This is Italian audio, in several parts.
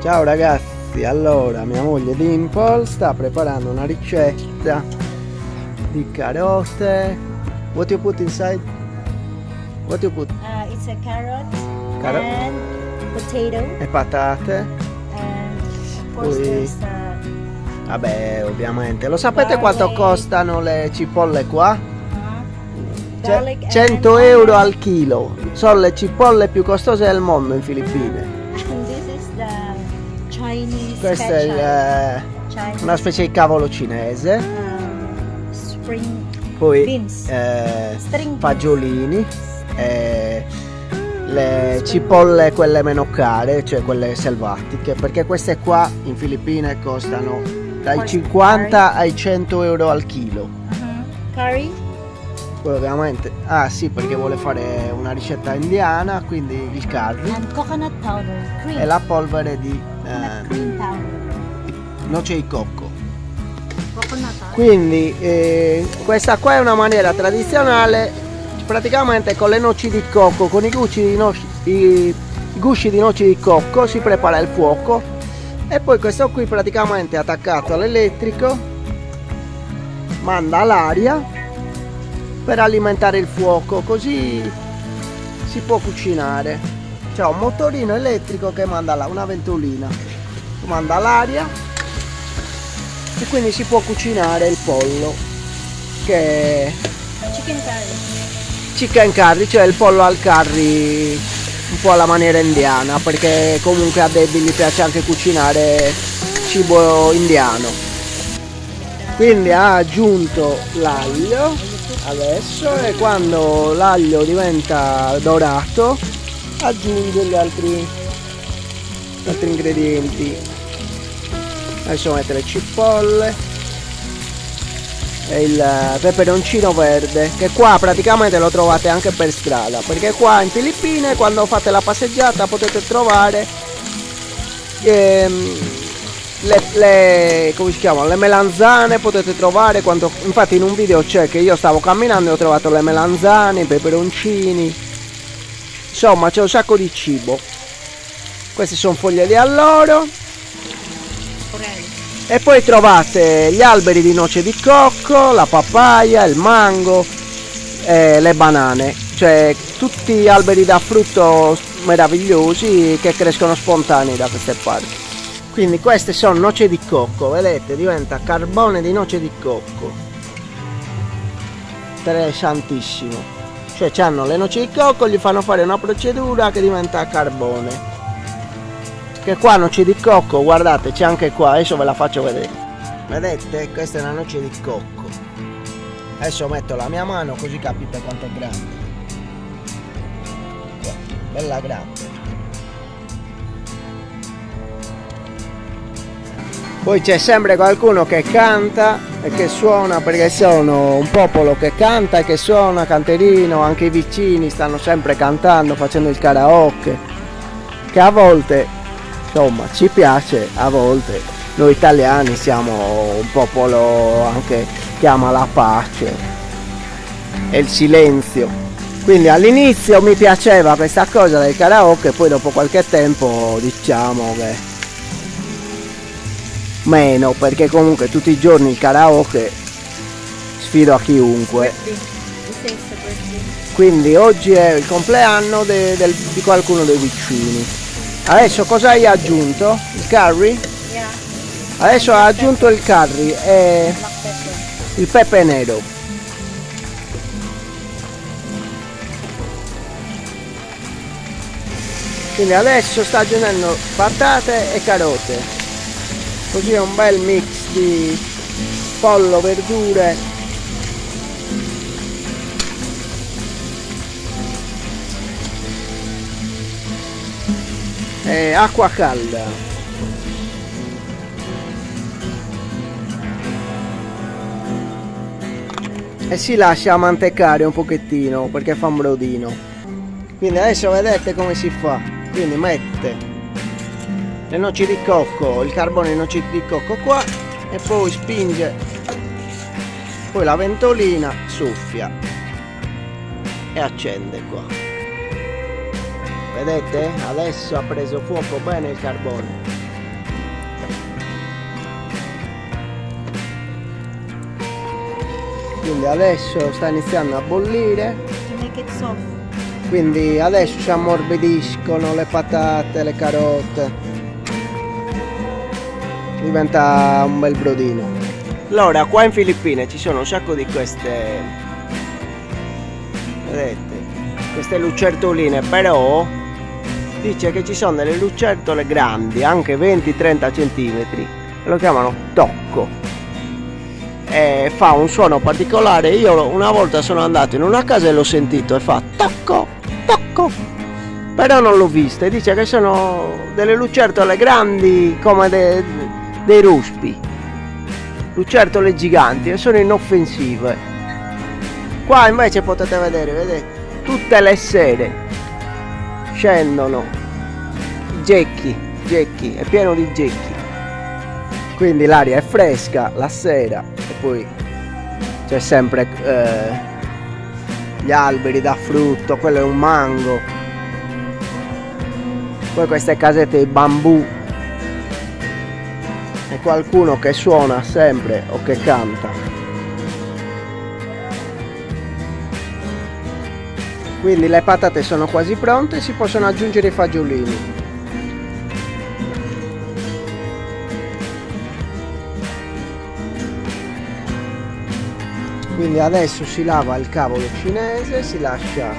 Ciao ragazzi, allora mia moglie Dimple sta preparando una ricetta di carote. What you put inside? What you put? Uh, it's a carrot, Carrot. and potato, E patate. and Poi- uh, Vabbè, ovviamente. Lo sapete quanto Garlic. costano le cipolle qua? uh, and 100 onion. euro al chilo. Sono le cipolle più costose del mondo in Filippine. Chinese Questa è special. il, eh, una specie di cavolo cinese. um, spring Poi eh, fagiolini, eh, le cipolle quelle meno care, cioè quelle selvatiche, perché queste qua in Filippine costano dai Forse 50 ai 100 euro al chilo. Uh-huh. Curry ovviamente, ah sì, perché vuole fare una ricetta indiana, quindi il curry and coconut powder. Cream. e la polvere di Powder. noce di cocco. Quindi eh, questa qua è una maniera tradizionale, praticamente con le noci di cocco, con i gusci di, noci, i gusci di noci di cocco si prepara il fuoco e poi questo qui praticamente attaccato all'elettrico, manda l'aria per alimentare il fuoco, così si può cucinare. C'è un motorino elettrico che manda là, una ventolina, manda l'aria e quindi si può cucinare il pollo che è Chicken curry. chicken curry cioè il pollo al curry un po' alla maniera indiana perché comunque a Debbie gli piace anche cucinare cibo indiano quindi ha aggiunto l'aglio adesso e quando l'aglio diventa dorato aggiunge gli altri, gli altri ingredienti. Adesso mette le cipolle e il peperoncino verde che qua praticamente lo trovate anche per strada perché qua in Filippine quando fate la passeggiata potete trovare ehm, le, le, come si chiamano, le melanzane potete trovare quando, infatti in un video c'è che io stavo camminando e ho trovato le melanzane, i peperoncini insomma c'è un sacco di cibo queste sono foglie di alloro e poi trovate gli alberi di noce di cocco, la papaya, il mango, e le banane, cioè tutti alberi da frutto meravigliosi che crescono spontanei da queste parti. Quindi queste sono noce di cocco, vedete, diventa carbone di noce di cocco. Interessantissimo. Cioè hanno le noci di cocco, gli fanno fare una procedura che diventa carbone. Che qua noce di cocco guardate c'è anche qua adesso ve la faccio vedere. Vedete? Questa è una noce di cocco. Adesso metto la mia mano così capite quanto è grande. Bella grande. Poi c'è sempre qualcuno che canta e che suona perché sono un popolo che canta e che suona canterino anche i vicini stanno sempre cantando facendo il karaoke che a volte insomma ci piace a volte noi italiani siamo un popolo anche che ama la pace e il silenzio. Quindi all'inizio mi piaceva questa cosa del karaoke poi dopo qualche tempo diciamo che meno perché comunque tutti i giorni il karaoke sfido a chiunque quindi oggi è il compleanno de- del- di qualcuno dei vicini adesso cosa hai aggiunto? il curry? Adesso ha aggiunto il curry e il pepe nero. Quindi adesso sta aggiungendo patate e carote. Così è un bel mix di pollo, verdure. E acqua calda. e si lascia mantecare un pochettino perché fa un brodino quindi adesso vedete come si fa quindi mette le noci di cocco, il carbone le noci di cocco qua e poi spinge, poi la ventolina soffia e accende qua. Vedete? Adesso ha preso fuoco bene il carbone. Quindi adesso sta iniziando a bollire. Quindi adesso si ammorbidiscono le patate, le carote diventa un bel brodino. Allora qua in Filippine ci sono un sacco di queste vedete queste lucertoline però dice che ci sono delle lucertole grandi anche 20-30 centimetri lo chiamano tocco. E fa un suono particolare io una volta sono andato in una casa e l'ho sentito e fa tocco tocco però non l'ho vista dice che sono delle lucertole grandi come de- dei ruspi. Lucertole giganti e sono inoffensive. Qua invece potete vedere vedete tutte le sere scendono gecchi gecchi è pieno di gecchi quindi l'aria è fresca la sera e poi c'è sempre eh, gli alberi da frutto quello è un mango. Poi queste casette di bambù qualcuno che suona sempre o che canta. Quindi le patate sono quasi pronte si possono aggiungere i fagiolini. Quindi adesso si lava il cavolo cinese si lascia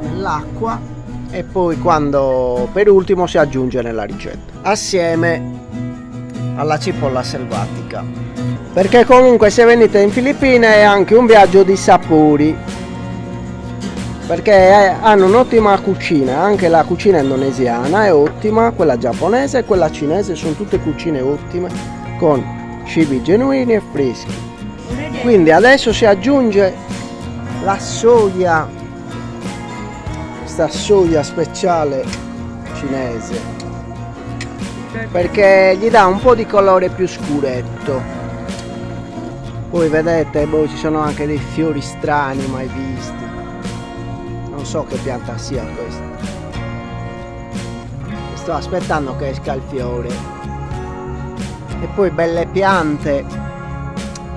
nell'acqua e poi quando per ultimo si aggiunge nella ricetta. Assieme alla cipolla selvatica. Perché comunque se venite in Filippine è anche un viaggio di sapori. Perché eh, hanno un'ottima cucina. Anche la cucina indonesiana è ottima quella giapponese e quella cinese. Sono tutte cucine ottime con cibi genuini e freschi. Quindi adesso si aggiunge la soia questa soia speciale cinese perché gli dà un po' di colore più scuretto poi vedete boh, ci sono anche dei fiori strani mai visti. Non so che pianta sia questa. Sto aspettando che esca il fiore. E poi belle piante.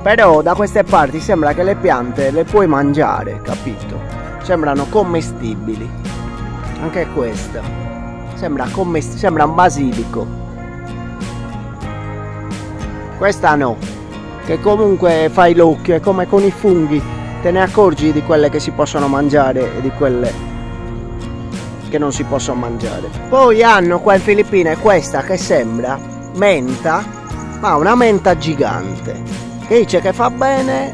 Però da queste parti sembra che le piante le puoi mangiare capito? Sembrano commestibili anche questa sembra, sembra un basilico. Questa no. Che comunque fai l'occhio è come con i funghi. Te ne accorgi di quelle che si possono mangiare e di quelle che non si possono mangiare. Poi hanno qua in Filippine questa che sembra menta ma una menta gigante che dice che fa bene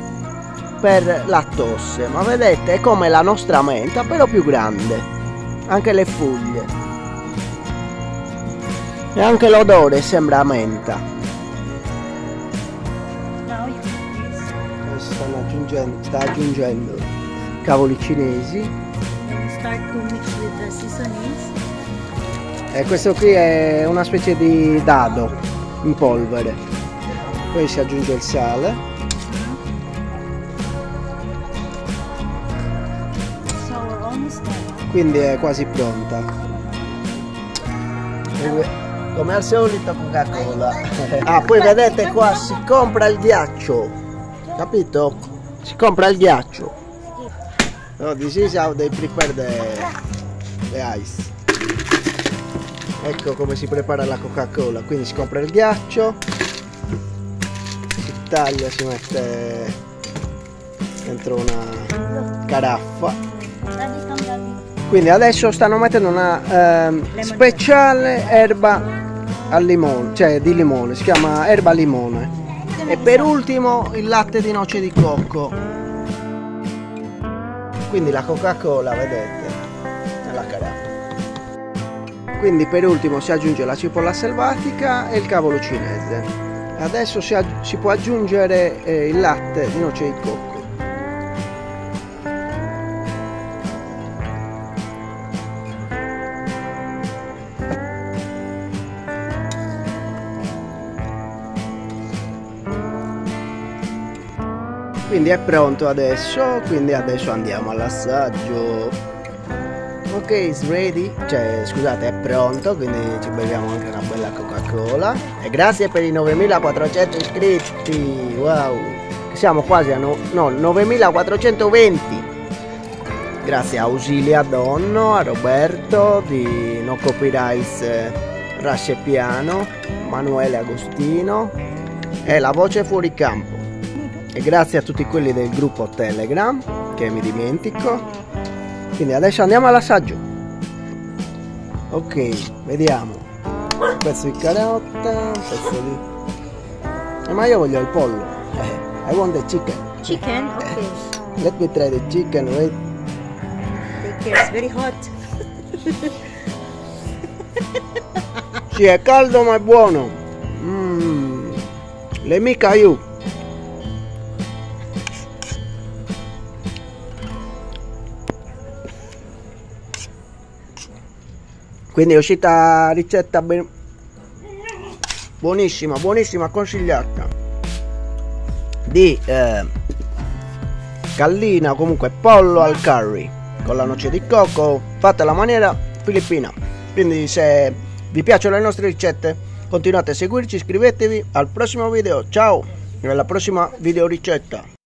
per la tosse. Ma vedete è come la nostra menta però più grande anche le foglie e anche l'odore sembra menta. Adesso stanno aggiungendo, sta aggiungendo. Cavoli cinesi. E questo qui è una specie di dado in polvere. Poi si aggiunge il sale quindi è quasi pronta. Come al solito Coca Cola ah poi vedete qua si compra il ghiaccio capito? si compra il ghiaccio. No, this is how they prepare the, the ice. Ecco come si prepara la Coca Cola quindi si compra il ghiaccio si taglia si mette dentro una caraffa. Quindi adesso stanno mettendo una ehm, speciale erba al limone, cioè di limone, si chiama erba limone. E per ultimo il latte di noce di cocco. Quindi la Coca-Cola, vedete, nella caraffa. Quindi per ultimo si aggiunge la cipolla selvatica e il cavolo cinese. Adesso si, si può aggiungere eh, il latte di noce di cocco. Quindi è pronto adesso quindi adesso andiamo all'assaggio. Ok it's ready? Cioè scusate è pronto quindi ci beviamo anche una bella coca cola e grazie per i 9400 iscritti wow. Siamo quasi a no, no, 9420 grazie a Ausilia Donno, a Roberto di No Copyrights eh, Rasce Piano, Manuele Agostino. E la voce fuori campo. E grazie a tutti quelli del gruppo Telegram, che mi dimentico. Quindi adesso andiamo all'assaggio. Ok, vediamo. Un pezzo di carota, un pezzo di... Eh, ma io voglio il pollo. I want the chicken. Chicken? Okay. Let me try the chicken, wait. Care. It's very hot. Sì, è caldo ma è buono. Mmm. Le mica io. Quindi è uscita ricetta ben... buonissima, buonissima, consigliata. Di eh, gallina comunque pollo al curry con la noce di cocco fatta alla maniera filippina. Quindi se vi piacciono le nostre ricette continuate a seguirci, iscrivetevi al prossimo video. Ciao, alla prossima video ricetta.